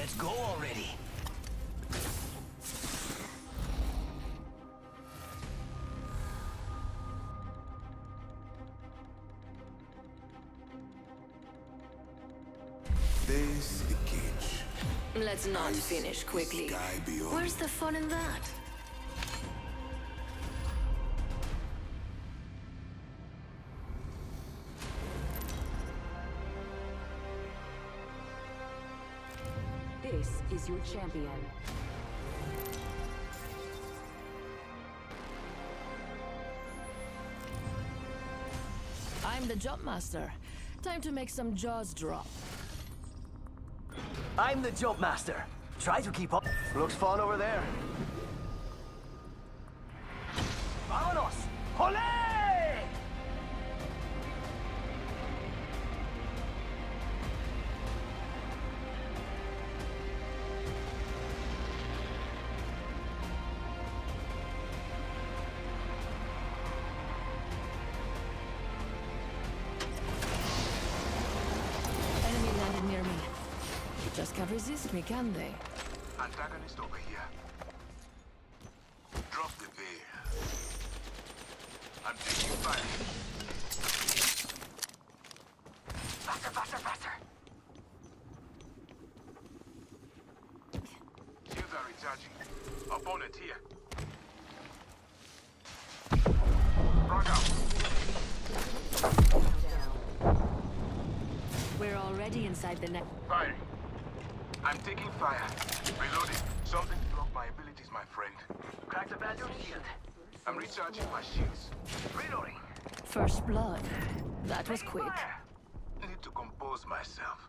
let's go already. There's the cage. Let's not Ice finish quickly. sky. Where's the fun in that? This is your champion. I'm the jump master. Time to make some jaws drop. I'm the jump master. Try to keep up. Looks fun over there. Vámonos! Olé! Can't resist me, can they? Antagonist over here. Drop the veil. I'm taking fire. Faster, faster, faster! Shields are recharging. Opponent here. Frag out. We're already inside the net. Firing. I'm taking fire. Reloading. Something blocked my abilities, my friend. Crack the bad shield. I'm recharging my shields. Reloading. First blood. That was quick. Fire. Need to compose myself.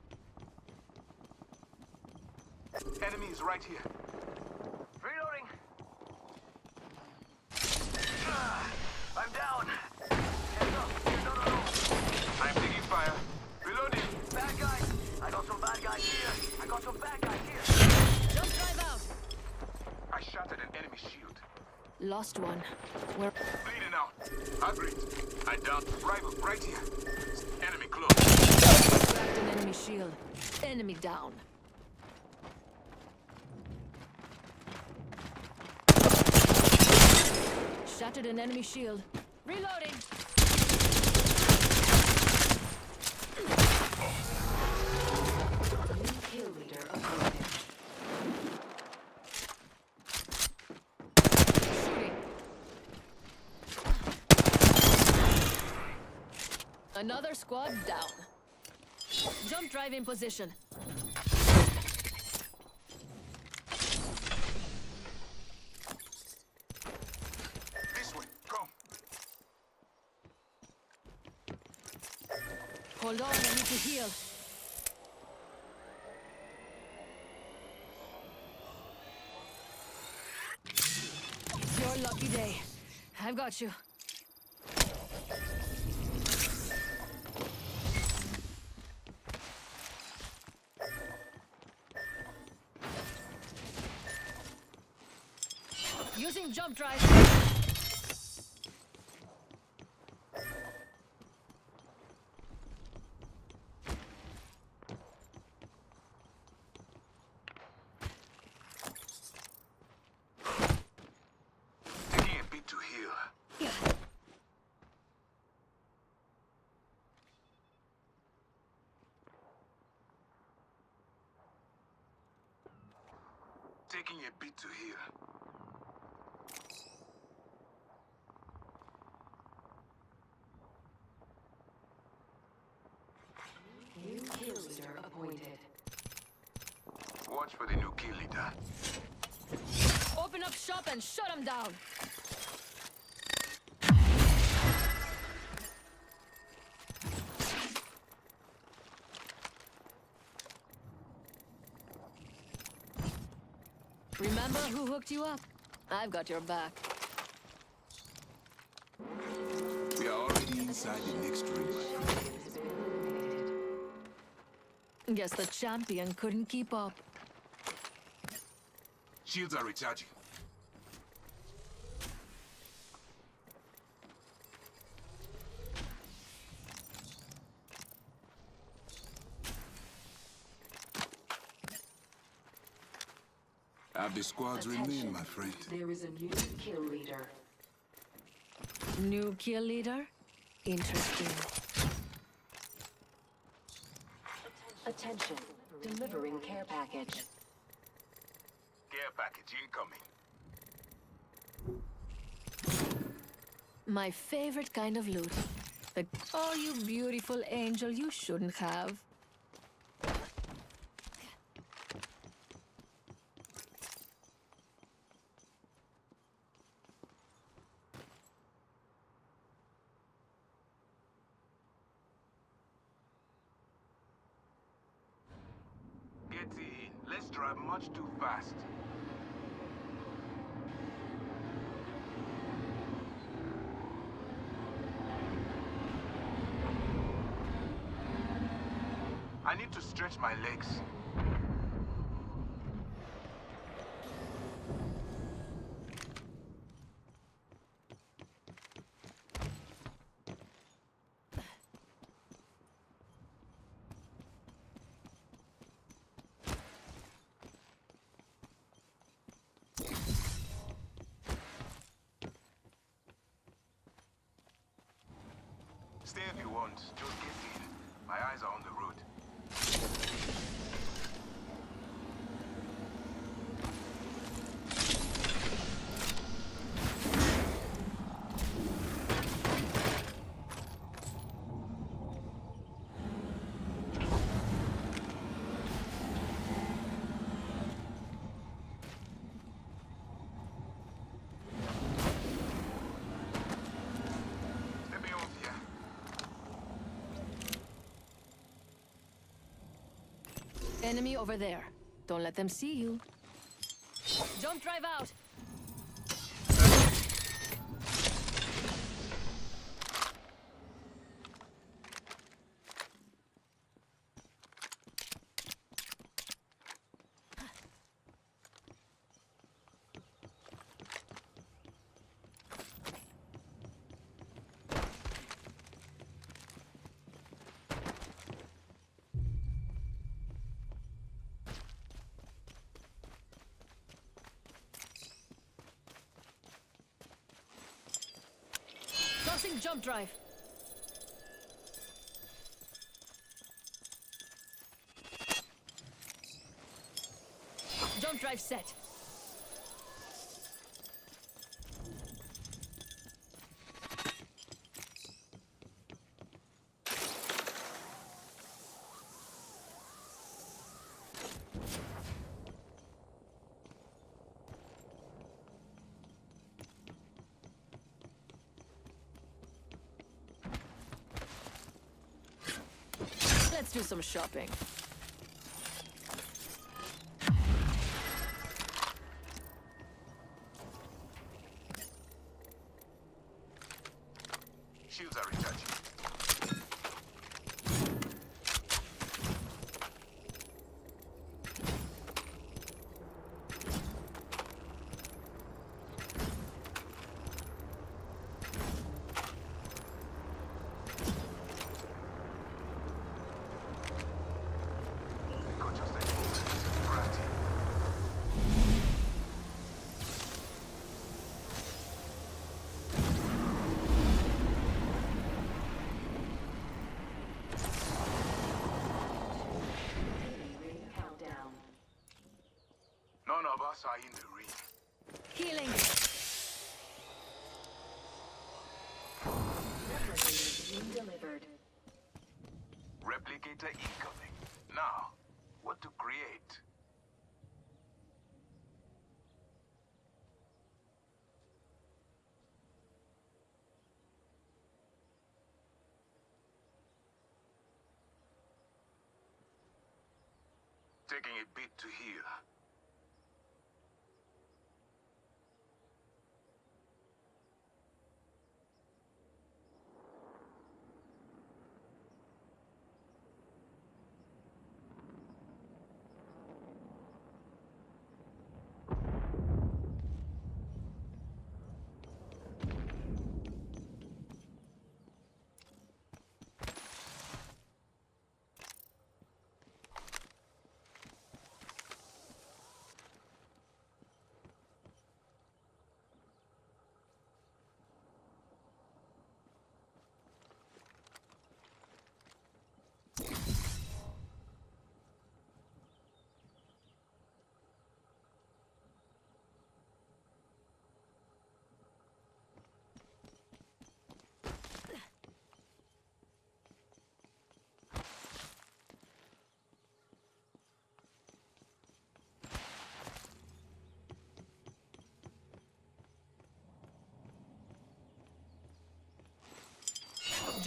Enemy is right here. Reloading. Ah, I'm down. Got some bad guys here. I got bad guys here. Jump drive out! I shattered an enemy shield. Lost one. We're Bleeding out. Agreed. I downed rival right here. Enemy close. cracked an enemy shield. Enemy down. Shattered an enemy shield. Reloading! Another squad down. Jump drive in position. This way. Come. Hold on, I need to heal. It's your lucky day. I've got you. Using jump drive. Taking a bit to heal. Taking a bit to heal. New kill leader appointed. Watch for the new kill leader. Open up and shut them down. Remember who hooked you up? I've got your back. We are already inside the next ring. Guess the champion couldn't keep up. Shields are recharging. Have the squads remain, my friend. There is a new kill leader. New kill leader? Interesting. Attention. Delivering care package. Care package incoming. My favorite kind of loot. The oh, you beautiful angel, you shouldn't have. Get in. Let's drive much too fast. I need to stretch my legs. Stay if you want. Just get in. My eyes are on the road. Enemy over there. Don't let them see you. Jump drive out! Jump drive. Jump drive set. Let's do some shopping. Shields are recharging. Got just a moment. Gravity. Ring countdown. In the. Healing. Replicator delivered. Replicator incoming. Now, what to create? Taking a bit to heal.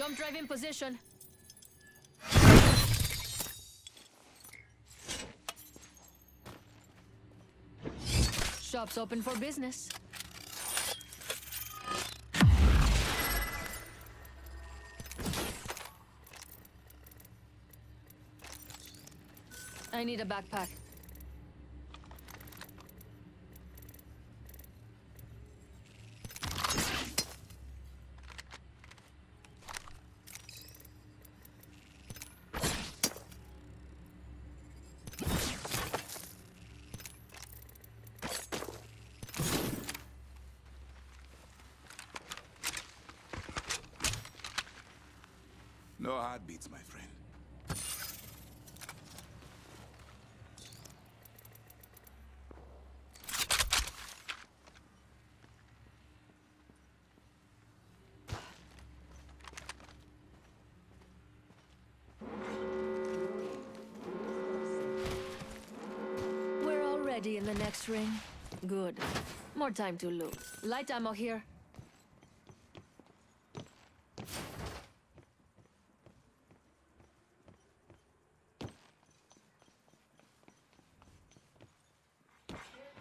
Jump drive in position. Shop's open for business. I need a backpack. No heartbeats, my friend. We're already in the next ring. Good. More time to loot. Light ammo here.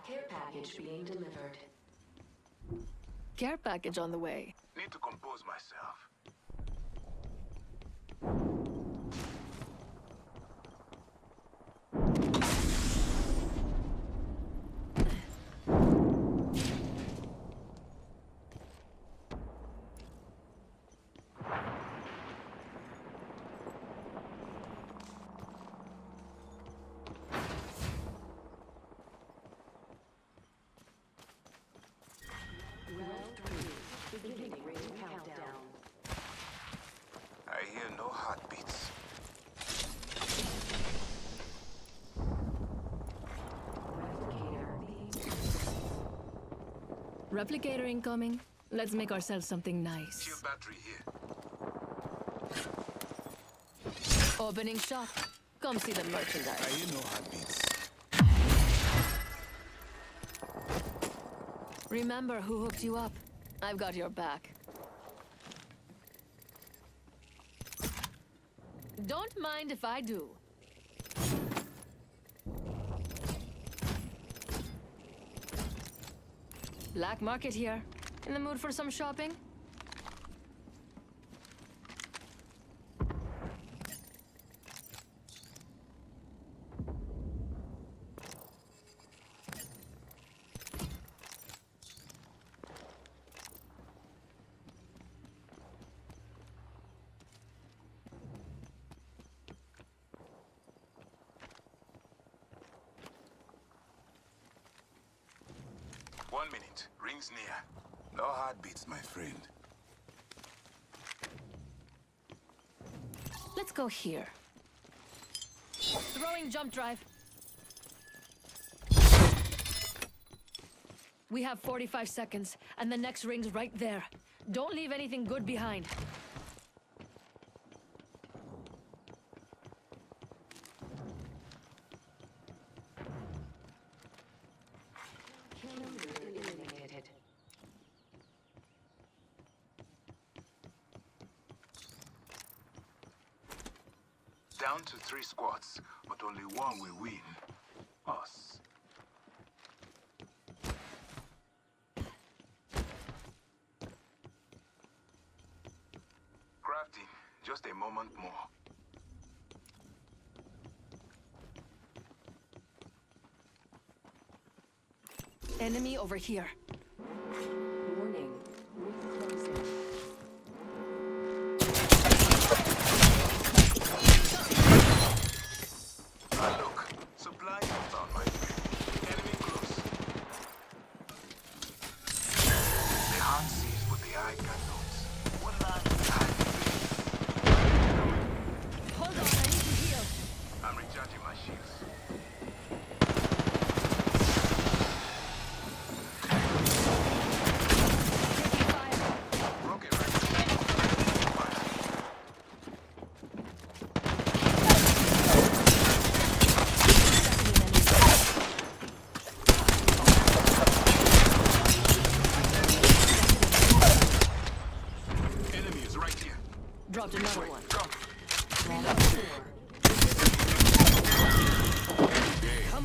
Care package being delivered. Care package on the way. Need to compose myself. Round three. Beginning ring countdown. I hear no heartbeats. Replicator being Replicator incoming. Let's make ourselves something nice. Shield battery here. Opening shop. Come see the merchandise. hear no heartbeats. Remember who hooked you up. I've got your back. Don't mind if I do. Black market here. In the mood for some shopping? One minute. Rings near. No heartbeats, my friend. Let's go here. Throwing jump drive. We have 45 seconds, and the next ring's right there. Don't leave anything good behind. kill leader eliminated. Down to three squads, but only one will win. Us. Crafting. Just a moment more. Enemy over here. Come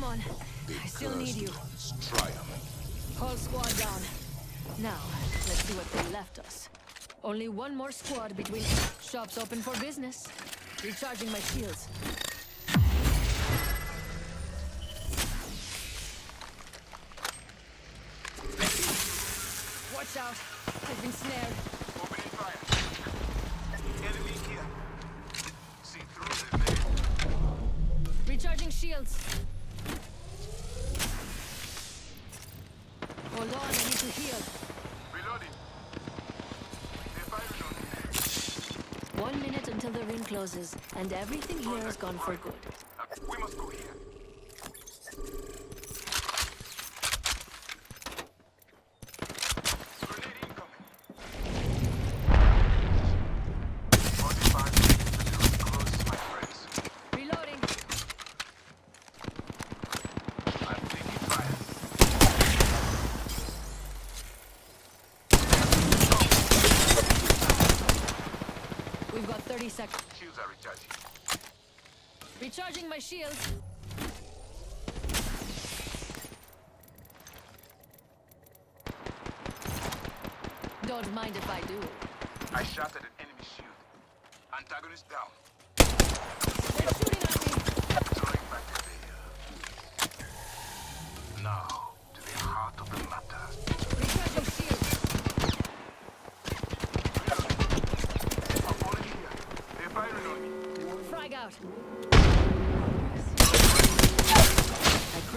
on. I still need you. Triumph. Whole squad down. Now, let's see what they left us. Only one more squad between. Shops open for business. Recharging my shields. Watch out. I've been snared. Opening fire. Enemy here. See through them, man. Recharging shields. Hold on, I need to heal. Reloading. One minute until the ring closes, and everything here is gone for good. Uh, We must go here. Grenade incoming. 45 seconds until it closes, my friends. Reloading. I'm taking fire. We've got 30 seconds. Shields are recharging. Recharging my shield. Don't mind if I do. I shot at an enemy shield. Antagonist down. They're shooting at me. Throwing back the veil. Now, to the heart of the matter. Recharging shields. I'm falling here. They're firing on me. Frag out. I cracked. Rings upon us.